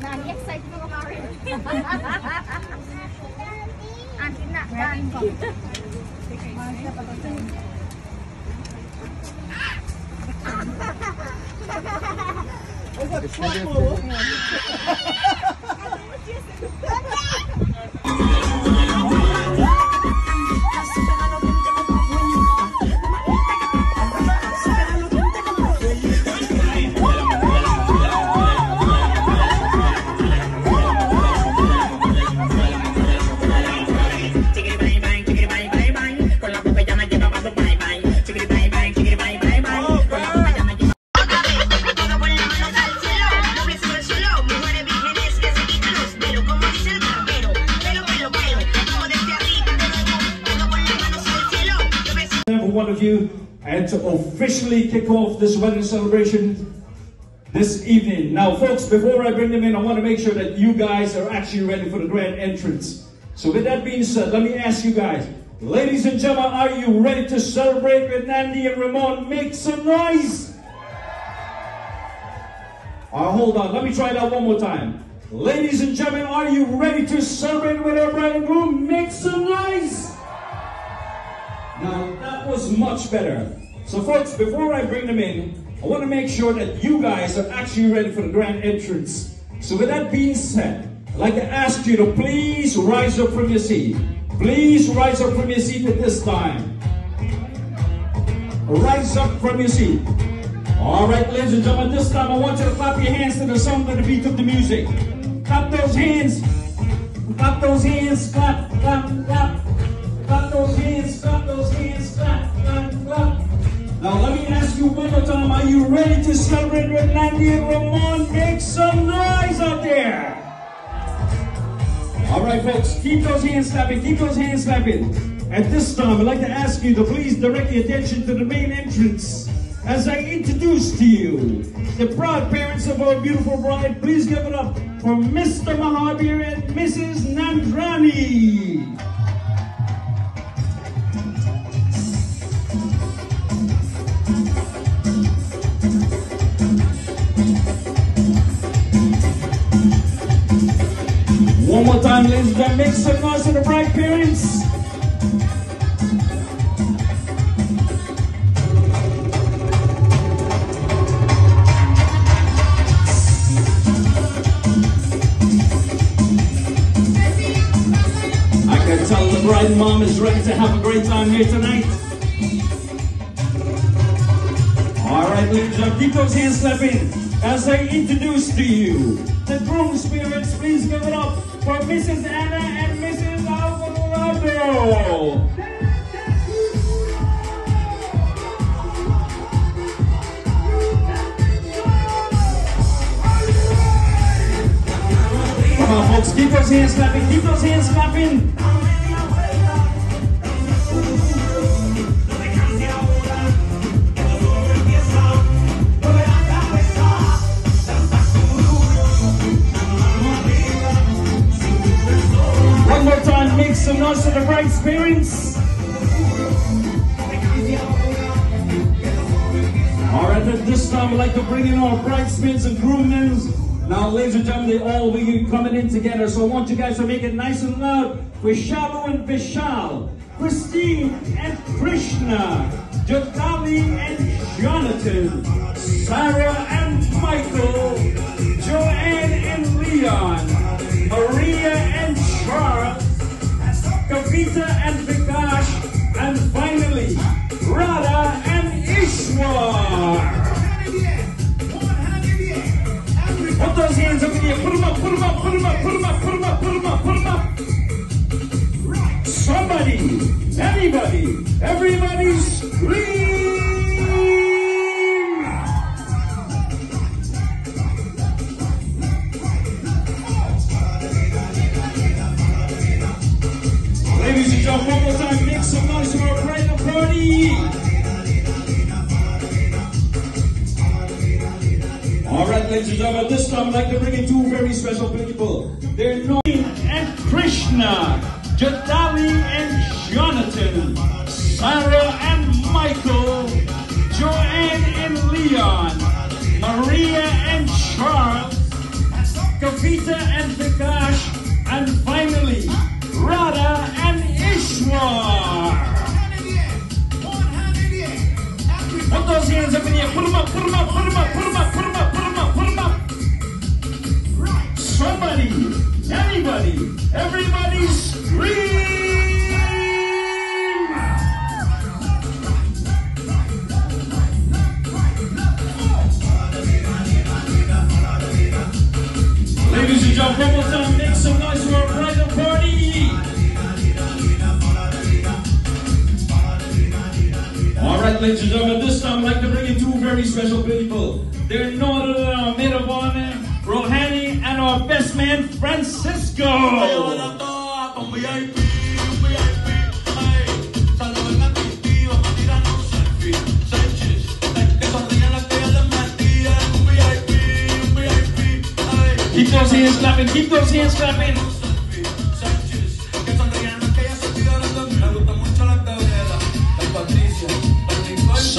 Na-excite mo ka rin. Auntie na, galing ko. Chiquiri officially kick off this wedding celebration this evening. Now, folks, before I bring them in, I want to make sure that you guys are actually ready for the grand entrance. So, with that being said, let me ask you guys, ladies and gentlemen, are you ready to celebrate with Nandi and Ramon? Make some noise! Uh, hold on, let me try that one more time. Ladies and gentlemen, are you ready to celebrate with our bride and groom? Make some noise! Now, that was much better. So, folks, before I bring them in, I want to make sure that you guys are actually ready for the grand entrance. So, with that being said, I'd like to ask you to please rise up from your seat. Please rise up from your seat at this time. Rise up from your seat. All right, ladies and gentlemen, this time I want you to clap your hands to the sound of the beat of the music. Clap those hands. Clap those hands. Clap, clap. Clap you ready to celebrate and Ramon? Make some noise out there. All right, folks, keep those hands clapping. Keep those hands clapping. At this time, I'd like to ask you to please direct your attention to the main entrance as I introduce to you the proud parents of our beautiful bride. Please give it up for Mr. Mahabir and Mrs. Nandrani. One more time, ladies and gentlemen, make some noise to the bride parents. I can tell the bride mom is ready to have a great time here tonight. All right, ladies and gentlemen, keep those hands clapping as I introduce to you the groom spirits. Please give it up for Mrs. Anna and Mrs. Alvarado. Come on, folks, keep those hands clapping, keep those hands clapping. Time, I'd like to bring in our bridesmaids and groommen. Now, ladies and gentlemen, they all be coming in together. So I want you guys to make it nice and loud. Vishalu and Vishal, Christine and Krishna, Jodali and Jonathan, Sarah and Michael, Joanne and Leon, Maria and Charles, Kavita and Vikash, and finally, Radha and Ishwar. Air. Put them up, put them up, put them up, put them up, put them up, put them up, put them up. Somebody, anybody, everybody scream! And gentlemen, this time I'd like to bring in two very special people. They're known and Krishna, Jadali and Jonathan, Sarah and Michael, Joanne and Leon, Maria and Charles, Peter and Vikash, right, ladies and gentlemen, this time I'd like to bring in two very special people. They're no other than our maid of honor, Rohani, and our best man, Francisco. Keep those hands clapping, keep those hands clapping.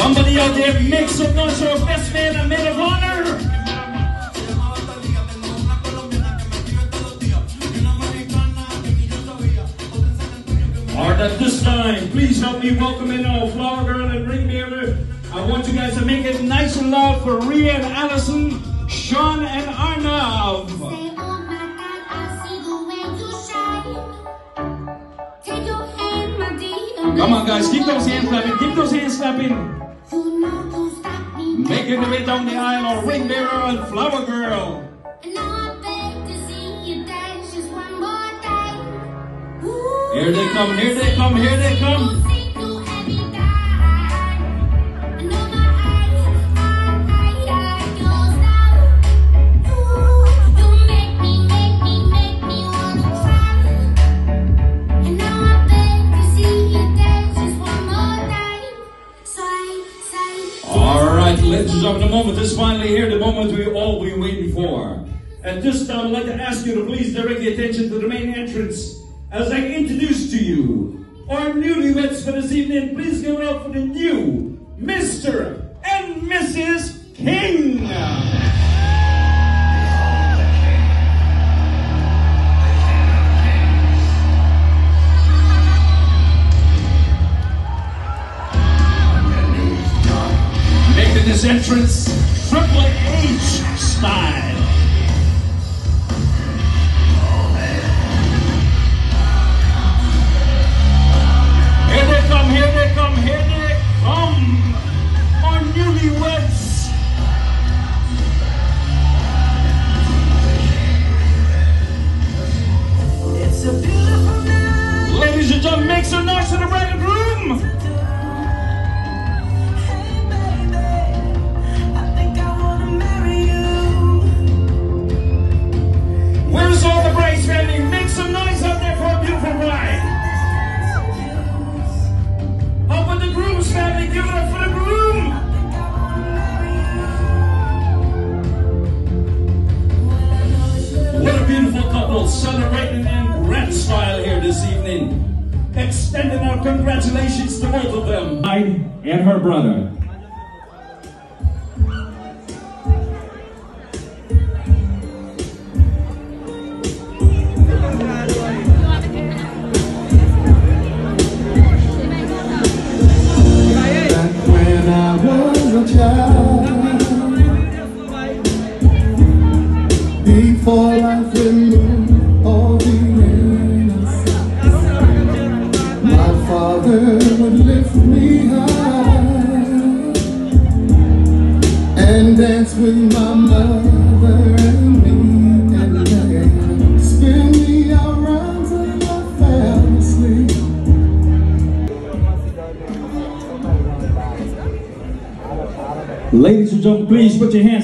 Somebody out there make some noise for our best man and maid of honor. All right, at this time, please help me welcome in our flower girl and ring bearer. I want you guys to make it nice and loud for Rhea and Allison, Sean and Arnav. Oh my God, I see the way you shine. Take your hand, my dear. Come on, guys, keep those hands clapping, keep those hands clapping. Me. Making the way down the aisle, our ring bearer and flower girl. And I beg to see you dance just one more time. Ooh, Here they come, here they come, here they come. Is finally here, the moment we all been waiting for. At this time, I'd like to ask you to please direct your attention to the main entrance as I introduce to you our newlyweds for this evening. Please give it up for the new Mr. and Mrs. King. Making his entrance congratulations to both of them. Bride and her brother.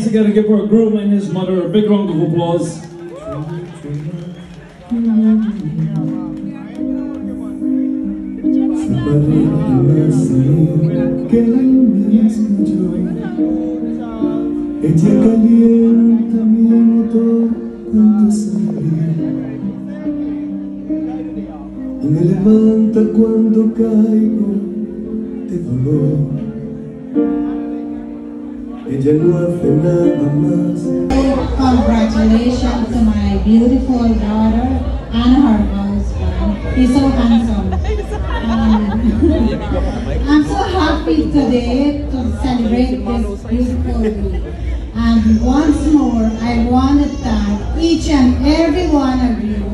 Together. Give our groom and his mother a big round of applause. Me levanta cuando caigo de dolor. Congratulations to my beautiful daughter and her husband. He's so handsome. Um, I'm so happy today to celebrate this beautiful week. And once more, I want to thank each and every one of you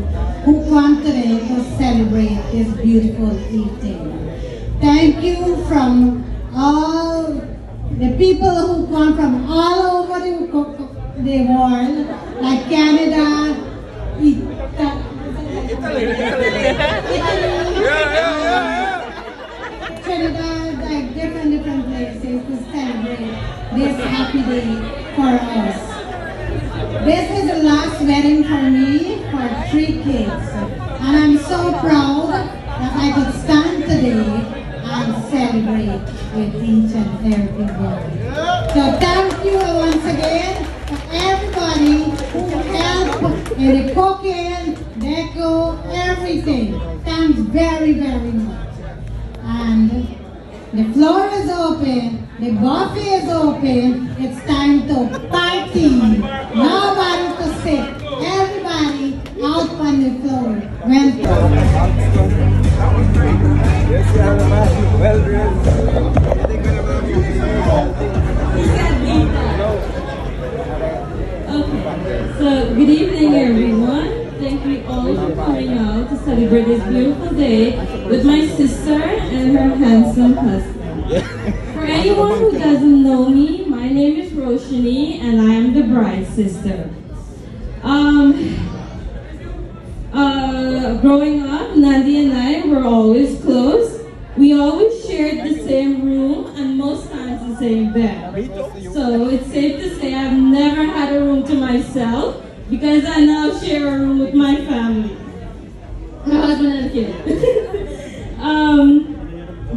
who come today to celebrate this beautiful evening. Thank you from all the people who come from all over the, the world, like Canada, Italy, Trinidad, like different different places to celebrate this happy day for us. This is the last wedding for me for three kids. And I'm so proud that I could stand today and celebrate with and everybody. Handsome husband. For anyone who doesn't know me, my name is Roshini and I am the bride's sister. Um, uh, growing up, Nandi and I were always close. We always shared the same room and most times the same bed. So it's safe to say I've never had a room to myself because I now share a room with my family. My husband and kid. um,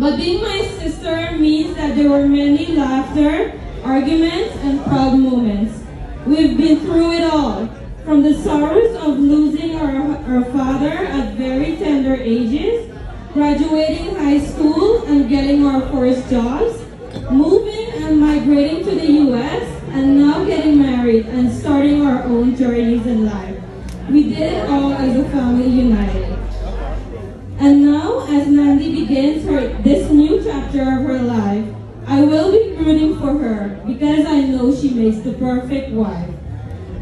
but being my sister means that there were many laughter, arguments, and proud moments. We've been through it all. From the sorrows of losing our, our father at very tender ages, graduating high school and getting our first jobs, moving and migrating to the US, and now getting married and starting our own journeys in life. We did it all as a family united. And now, as Nandi begins her this new chapter of her life, I will be rooting for her because I know she makes the perfect wife.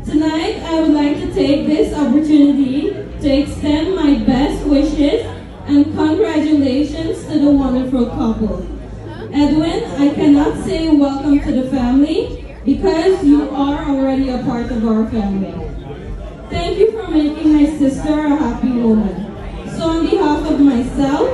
Tonight, I would like to take this opportunity to extend my best wishes and congratulations to the wonderful couple. Edwin, I cannot say welcome to the family because you are already a part of our family. Thank you for making my sister a happy woman. Of myself,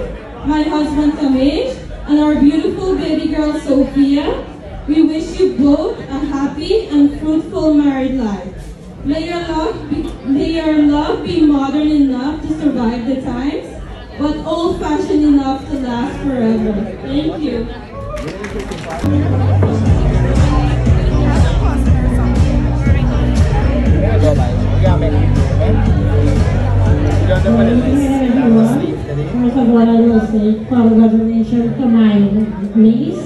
my husband Tamesh, and our beautiful baby girl Sophia, we wish you both a happy and fruitful married life. May your love be, may your love be modern enough to survive the times, but old-fashioned enough to last forever. Thank you. First of all, I will say congratulations to my niece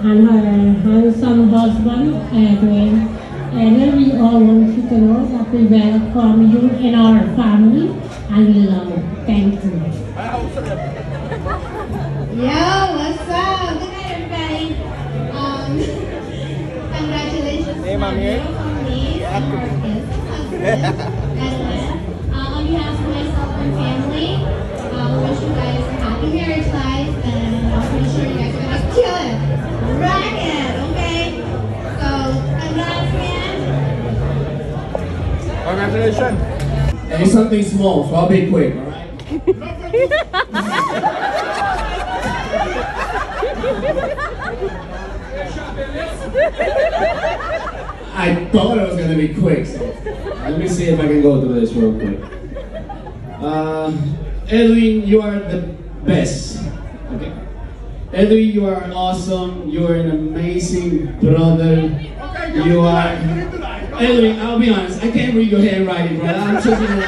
and her handsome husband, Edwin. And we all want you to know that we welcome you in our family and we love you. Thank you. Yo, what's up? Good night, everybody. Um, congratulations to my beautiful niece and her husband, Edwin. Uh, on behalf of myself and family, wish you guys a happy marriage life, and I'm pretty sure you guys are gonna kill it, rock it, okay? So, congrats, man. Congratulations. And it's something small, so I'll be quick, alright? I thought it was gonna be quick, so let me see if I can go through this real quick. Uh, Edwin, you are the best. Okay. Edwin, you are awesome. You are an amazing brother. You are. Edwin, I'll be honest. I can't read your handwriting, brother. I'm just gonna.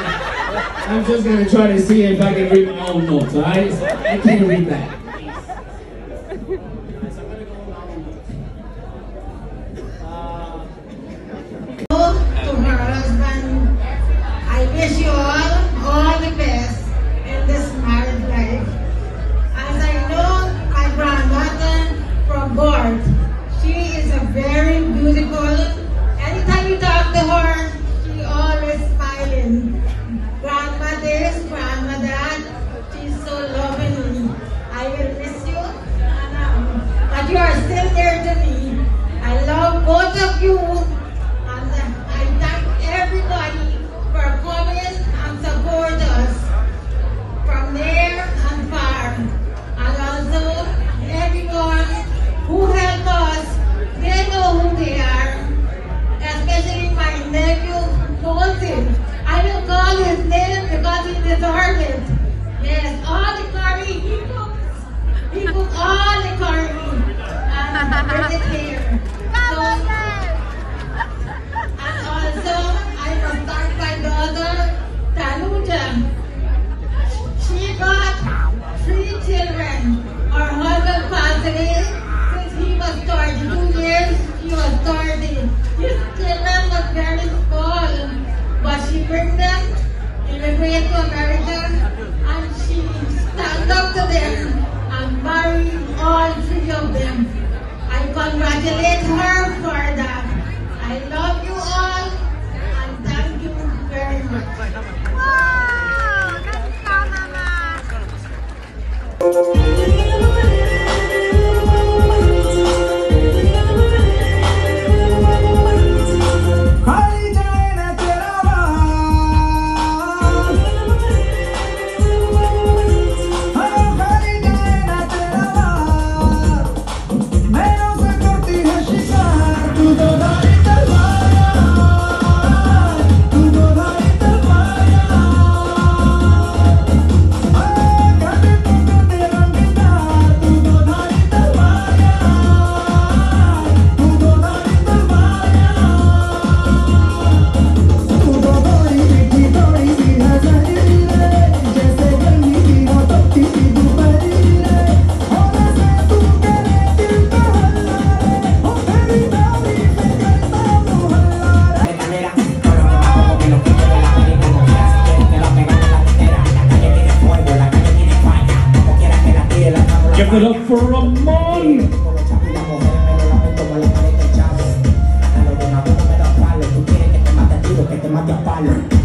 I'm just gonna try to see if I can read my own notes. Alright? I can't read that. A and also, I daughter, She got three children. Her husband passed away since he was 32 years. She was 30. His children was very small, but she bring them immigrate to America. Congratulate her. it up for a palo.